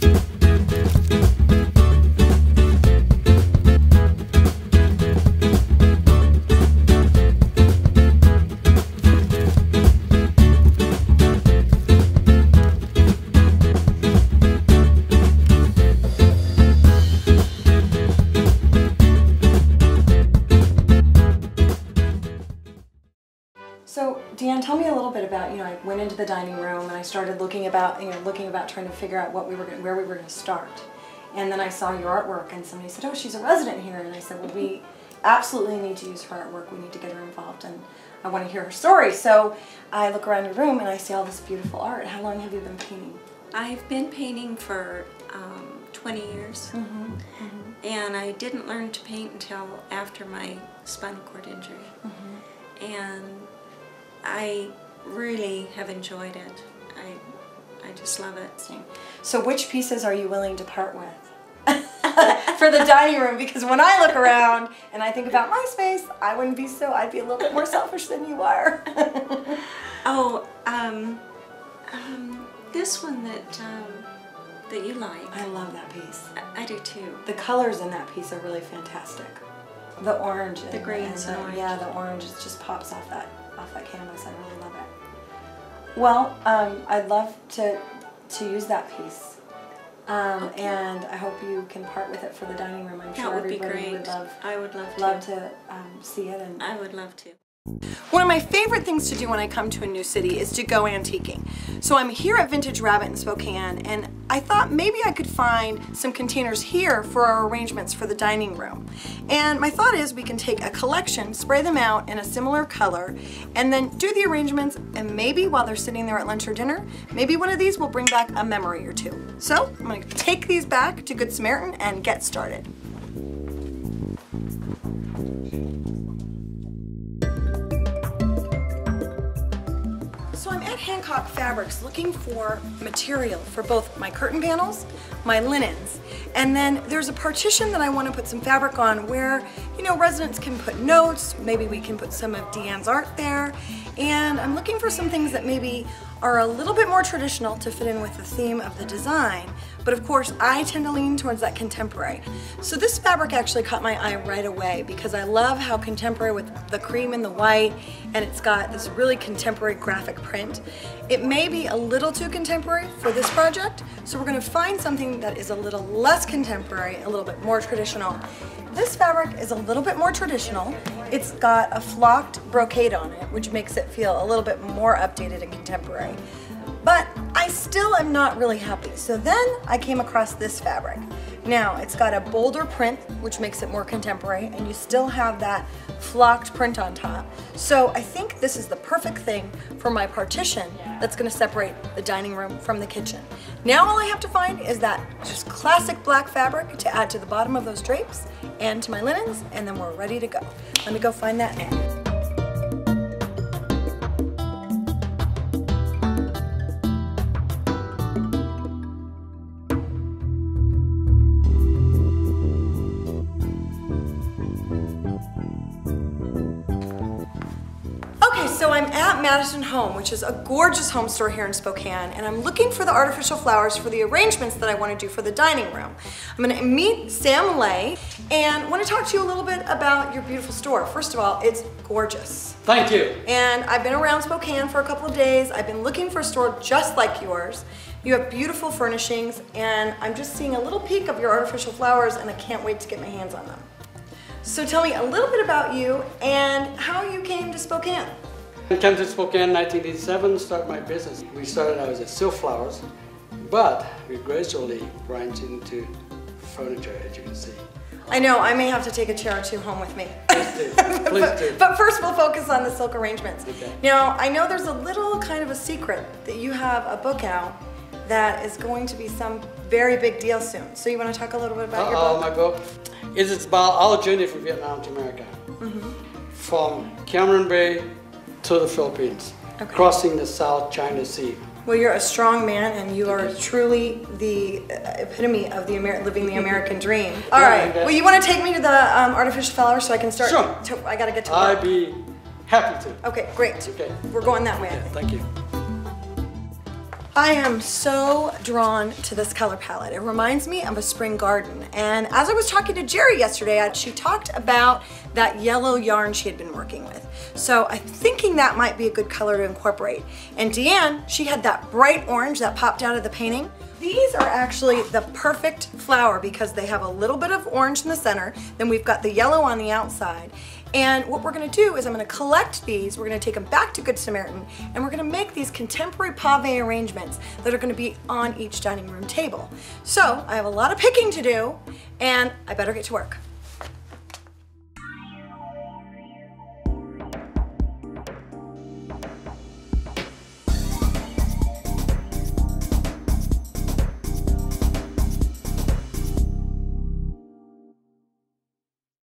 So, Deanne, tell me a little bit about, you know, I went into the dining room and I started looking about, you know, looking about trying to figure out what we were, gonna, where we were going to start. And then I saw your artwork and somebody said, oh, she's a resident here. And I said, well, we absolutely need to use her artwork. We need to get her involved and I want to hear her story. So I look around your room and I see all this beautiful art. How long have you been painting? I've been painting for um, 20 years. Mm-hmm, mm-hmm. And I didn't learn to paint until after my spinal cord injury. Mm-hmm. And I really have enjoyed it. I, I just love it. So which pieces are you willing to part with? For the dining room, because when I look around and I think about my space, I wouldn't be so, I'd be a little bit more selfish than you are. Oh, um, um, this one that um, that you like, I love that piece. I, I do too. The colors in that piece are really fantastic. The orange, The greens and and the- orange. Yeah, the orange just just pops off that off that canvas. I really love it. Well, um, I'd love to to use that piece, um, Okay. and I hope you can part with it for the dining room. I'm That sure would be everybody great. would love I would love to. love to um, see it and I would love to. One of my favorite things to do when I come to a new city is to go antiquing. So I'm here at Vintage Rabbit in Spokane and I thought maybe I could find some containers here for our arrangements for the dining room. And my thought is we can take a collection, spray them out in a similar color, and then do the arrangements and maybe while they're sitting there at lunch or dinner, maybe one of these will bring back a memory or two. So I'm gonna take these back to Good Samaritan and get started. So I'm at Hancock Fabrics looking for material for both my curtain panels, my linens, and then there's a partition that I want to put some fabric on where, you know, residents can put notes, maybe we can put some of Deanne's art there, and I'm looking for some things that maybe are a little bit more traditional to fit in with the theme of the design, but of course I tend to lean towards that contemporary. So this fabric actually caught my eye right away because I love how contemporary with the cream and the white and it's got this really contemporary graphic print. It may be a little too contemporary for this project, so we're gonna find something that is a little less contemporary, a little bit more traditional. This fabric is a little bit more traditional. It's got a flocked brocade on it, which makes it feel a little bit more updated and contemporary. But I still am not really happy. So then I came across this fabric. Now it's got a bolder print, which makes it more contemporary, and you still have that flocked print on top. So I think this is the perfect thing for my partition that's gonna separate the dining room from the kitchen. Now all I have to find is that just classic black fabric to add to the bottom of those drapes and to my linens, and then we're ready to go. Let me go find that. So I'm at Madison Home, which is a gorgeous home store here in Spokane, and I'm looking for the artificial flowers for the arrangements that I want to do for the dining room. I'm gonna meet Sam Lay and want to talk to you a little bit about your beautiful store. First of all, it's gorgeous. Thank you. And I've been around Spokane for a couple of days. I've been looking for a store just like yours. You have beautiful furnishings, and I'm just seeing a little peek of your artificial flowers, and I can't wait to get my hands on them. So tell me a little bit about you and how you came to Spokane. I came to Spokane in 1987 start my business. We started out as silk flowers, but we gradually branched into furniture, as you can see. I know I may have to take a chair or two home with me. Please do. Please but, do. but first we'll focus on the silk arrangements. Okay. Now, I know there's a little kind of a secret that you have a book out that is going to be some very big deal soon. So you want to talk a little bit about your Uh-oh, book? my book. It is about our journey from Vietnam to America. Mm-hmm. From Cam Ranh Bay to the Philippines, Okay. crossing the South China Sea. Well, you're a strong man, and you are truly the uh, epitome of the Amer- living the American dream. All Yeah, right. Well, you want to take me to the um, artificial flower so I can start? Sure. To, I got to get to I'd be happy to. Okay, great. Okay. We're going that way. Yeah, thank you. I am so drawn to this color palette. It reminds me of a spring garden. And as I was talking to Jerry yesterday, she talked about that yellow yarn she had been working with. So I'm thinking that might be a good color to incorporate. And Deanne, she had that bright orange that popped out of the painting. These are actually the perfect flower because they have a little bit of orange in the center, then we've got the yellow on the outside. And what we're gonna do is I'm gonna collect these, we're gonna take them back to Good Samaritan, and we're gonna make these contemporary pave arrangements that are gonna be on each dining room table. So I have a lot of picking to do, and I better get to work.